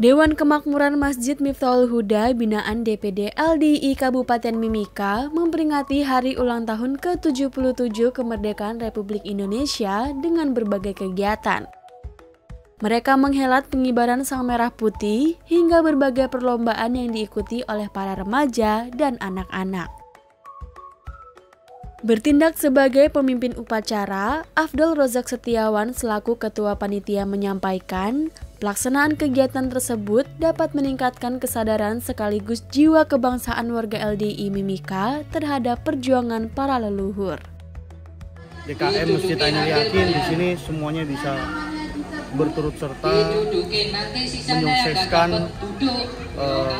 Dewan Kemakmuran Masjid Miftahul Huda binaan DPD LDI Kabupaten Mimika memperingati hari ulang tahun ke-77 kemerdekaan Republik Indonesia dengan berbagai kegiatan. Mereka menghelat pengibaran sang merah putih hingga berbagai perlombaan yang diikuti oleh para remaja dan anak-anak. Bertindak sebagai pemimpin upacara, Afdal Rozak Setiawan selaku ketua panitia menyampaikan, pelaksanaan kegiatan tersebut dapat meningkatkan kesadaran sekaligus jiwa kebangsaan warga LDI Mimika terhadap perjuangan para leluhur. DKM Masjid Ainul Yakin di sini semuanya bisa berturut serta menyukseskan uh,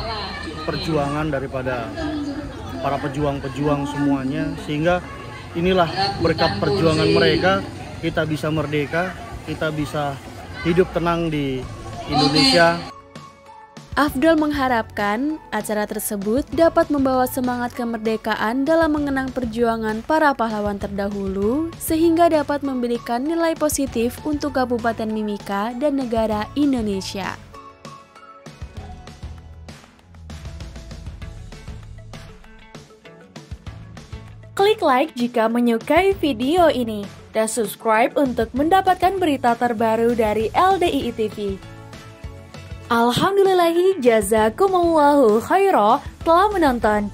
perjuangan daripada para pejuang-pejuang semuanya sehingga inilah berkat perjuangan mereka kita bisa merdeka, kita bisa hidup tenang di Indonesia. Afdol mengharapkan acara tersebut dapat membawa semangat kemerdekaan dalam mengenang perjuangan para pahlawan terdahulu sehingga dapat memberikan nilai positif untuk Kabupaten Mimika dan negara Indonesia. Klik like jika menyukai video ini dan subscribe untuk mendapatkan berita terbaru dari LDII TV. Alhamdulillahi jazakumullahu khairah telah menonton.